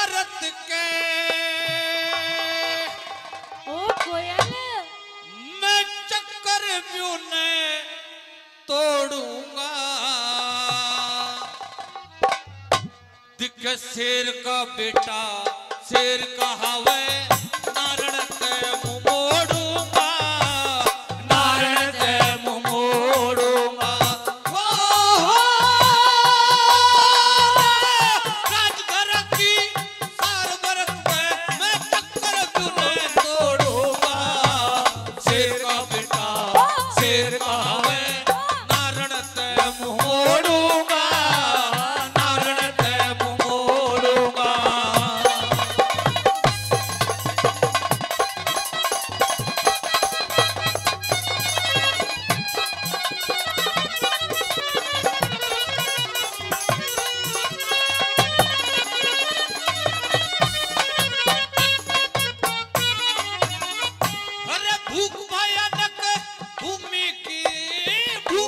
भारत के। ओ कोयल। मैं चक्कर व्यू ने तोड़ूँगा। दिख शेर का बेटा शेर का नारण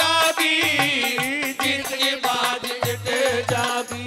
जागी जीत बाजी छिट जागी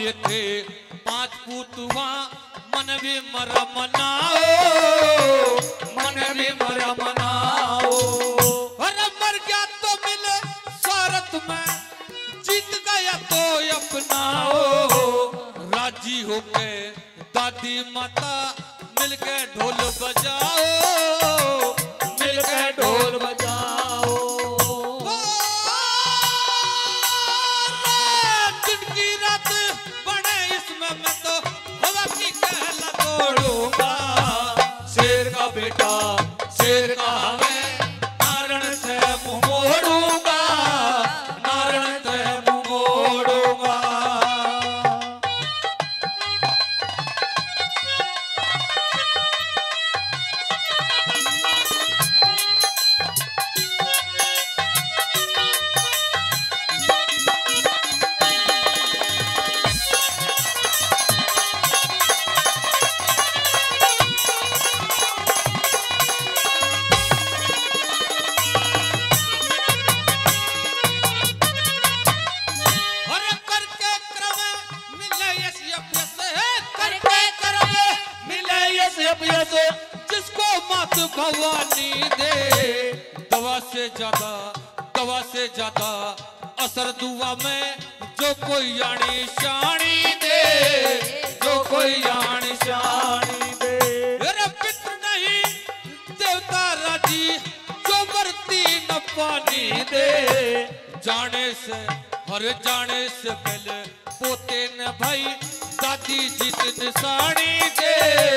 थे। पाँच पूतुआ मन भी मर मनाओ। मन भी मर मनाओ। अरे मर गया तो मिले स्वार्थ में, जीत गया तो अपनाओ। राज़ी होके दादी माता मिलके ढोल बजाओ। भवानी दे। दवा से ज़्यादा, दवा से ज़्यादा असर दुआ में जो कोई यानी शानी दे। जो कोई यानी शानी दे। पित्र नहीं, देवता राज़ी जो बरती न पानी दे। जाने से, हर जाने से पहले पोते न भाई, दादी जीत निशानी दे।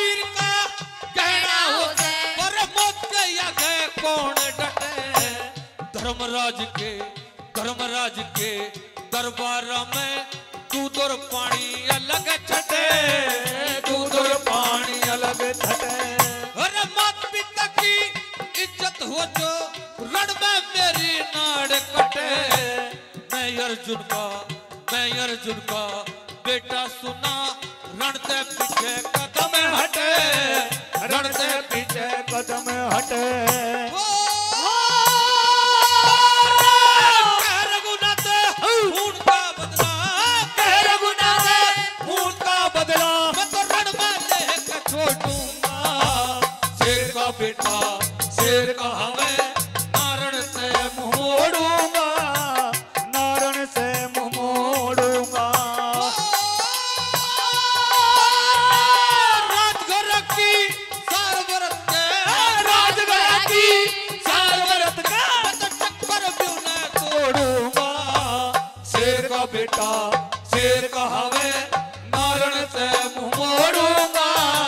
वीर का कहना हो पर मौत के आगे कौन डटे? धर्मराज के धर्मराज के दरबार में दूधर पानी अलग छटे। दूधर पानी अलग छटे। अरे मात पिता की इज़्ज़त हो जो रण में मेरी नाड़ कटे। मैं अर्जुन का, मैं अर्जुन का बेटा सुना हटे रण से पीछे कदम हटे। बेटा शेर कहावे नारण से मुँह मोड़ूँगा।